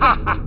Thank